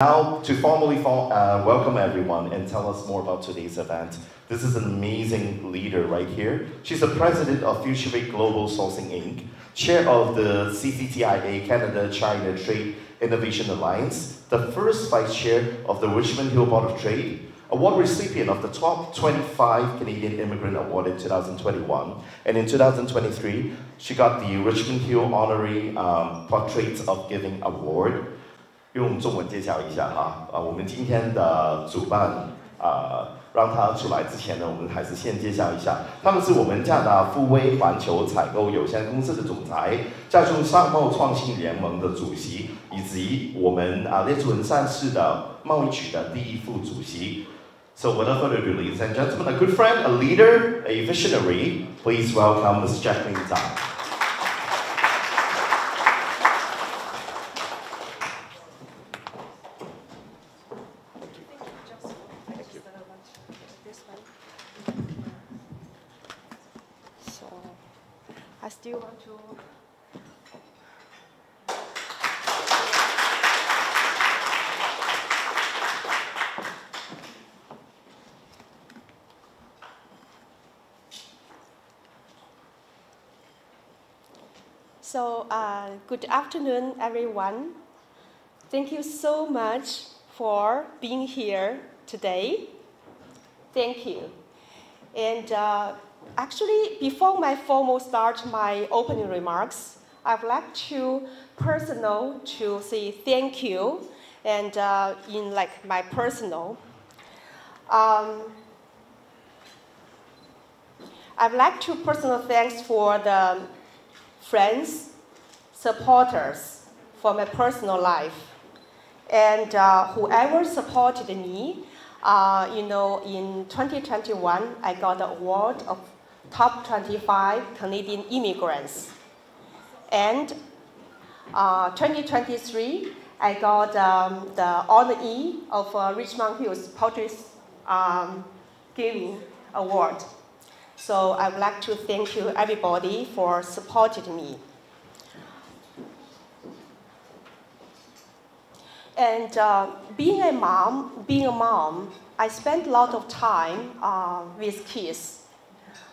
Now, to formally uh, welcome everyone and tell us more about today's event, this is an amazing leader right here. She's the president of Futurevate Global Sourcing Inc., chair of the CCTIA Canada China Trade Innovation Alliance, the first vice chair of the Richmond Hill Board of Trade, award recipient of the top 25 Canadian Immigrant Award in 2021. And in 2023, she got the Richmond Hill Honorary um, Portraits of Giving Award. 用中文介绍一下哈，啊，我们今天的主办，啊，让他出来之前呢，我们还是先介绍一下，他们是我们加拿大富威环球采购有限公司的总裁，加中商贸创新联盟的主席，以及我们啊列出文上市的贸易局的第一副主席。So without further ado, ladies and gentlemen, a good friend, a leader, a visionary, please welcome Ms. Jacqueline Zhang. So, uh, good afternoon, everyone. Thank you so much for being here today. Thank you. And uh, actually, before my formal start my opening remarks, I'd like to personal to say thank you, and uh, in like my personal. Um, I'd like to personal thanks for the friends, supporters for my personal life. And uh, whoever supported me, uh, you know, in 2021, I got the award of top 25 Canadian immigrants. And uh, 2023, I got um, the honoree of uh, Richmond Hills Poetry um, Giving Award. So I would like to thank you everybody for supporting me. And uh, being a mom, being a mom, I spent a lot of time uh, with kids,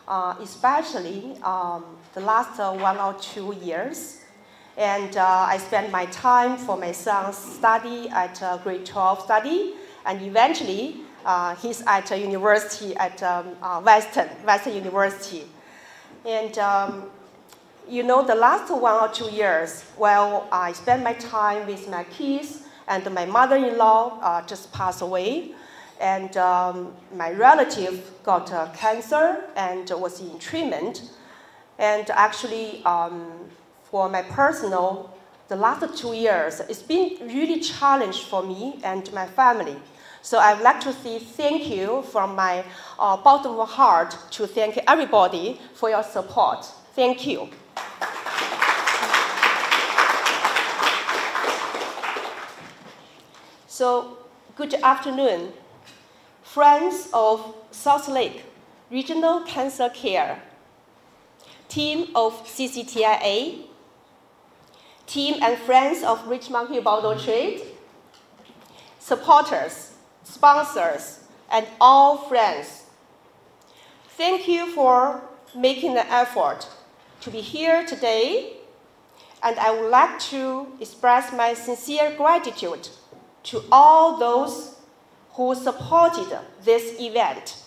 uh, especially um, the last uh, one or two years. And uh, I spent my time for my son's study at uh, grade 12 study, and eventually he's at a university at um, Western, Western University. And um, you know, the last one or two years, while I spent my time with my kids, and my mother-in-law uh, just passed away, and um, my relative got uh, cancer and was in treatment. And actually, um, for my personal, the last two years, it's been really challenged for me and my family. So I'd like to say thank you from my uh, bottom of heart to thank everybody for your support. Thank you. So, good afternoon, friends of Southlake Regional Cancer Care, team of CCTIA, team and friends of Richmond Hill of Trade, supporters, sponsors, and all friends. Thank you for making the effort to be here today, and I would like to express my sincere gratitude to all those who supported this event.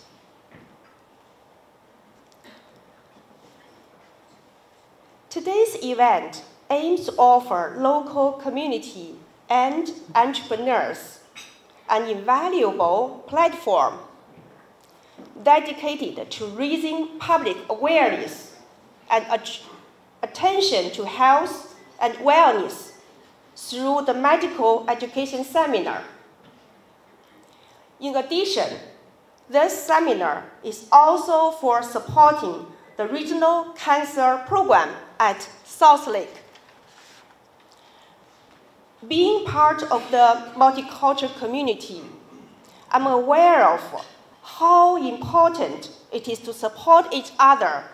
Today's event aims to offer local community and entrepreneurs an invaluable platform dedicated to raising public awareness and attention to health and wellness through the medical education seminar. In addition, this seminar is also for supporting the regional cancer program at Southlake being part of the multicultural community, I'm aware of how important it is to support each other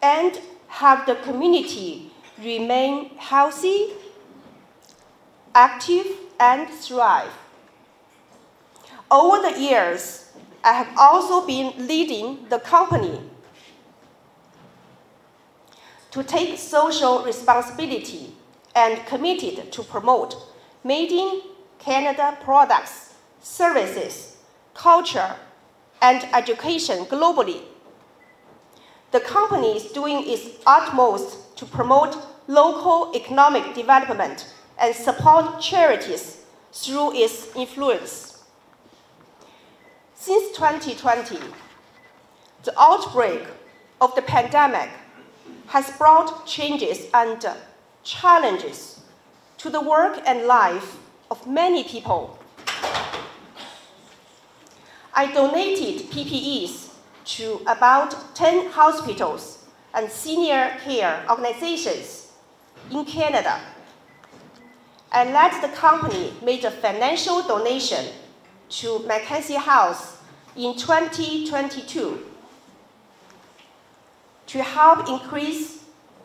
and have the community remain healthy, active, and thrive. Over the years, I have also been leading the company to take social responsibility and committed to promote made in Canada products, services, culture, and education globally. The company is doing its utmost to promote local economic development and support charities through its influence. Since 2020, the outbreak of the pandemic has brought changes and challenges to the work and life of many people. I donated PPEs to about 10 hospitals and senior care organizations in Canada. I led the company made a financial donation to Mackenzie House in 2022 to help increase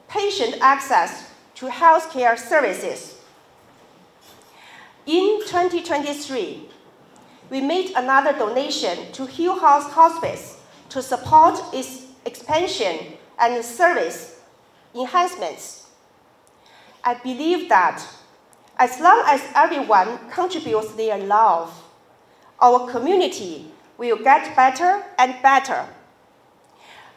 patient access to healthcare services. In 2023, we made another donation to Hill House Hospice to support its expansion and service enhancements. I believe that as long as everyone contributes their love, our community will get better and better.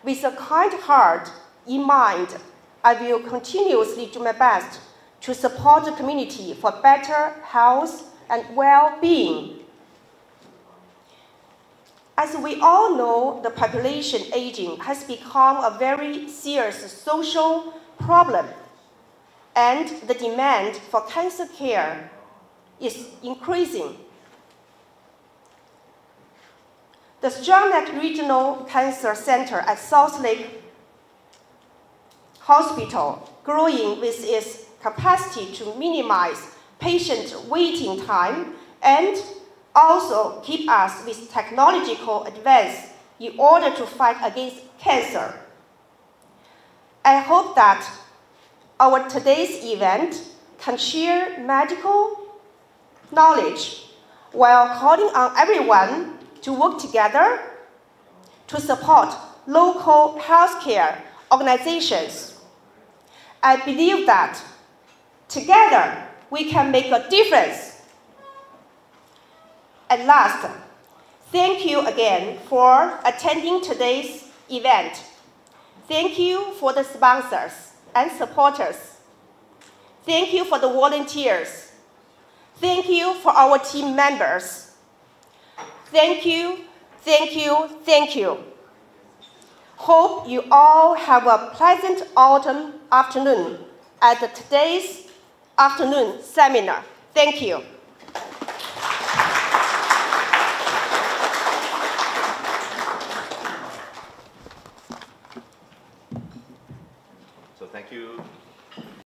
With a kind heart in mind, I will continuously do my best to support the community for better health and well-being. As we all know, the population aging has become a very serious social problem, and the demand for cancer care is increasing. The Stronach Regional Cancer Center at Southlake Hospital, growing with its capacity to minimize patient waiting time and also keep us with technological advance in order to fight against cancer. I hope that our today's event can share medical knowledge while calling on everyone to work together to support local healthcare organizations. I believe that together we can make a difference. At last, thank you again for attending today's event. Thank you for the sponsors and supporters. Thank you for the volunteers. Thank you for our team members. Thank you, thank you, thank you. Hope you all have a pleasant autumn afternoon at today's afternoon seminar. Thank you.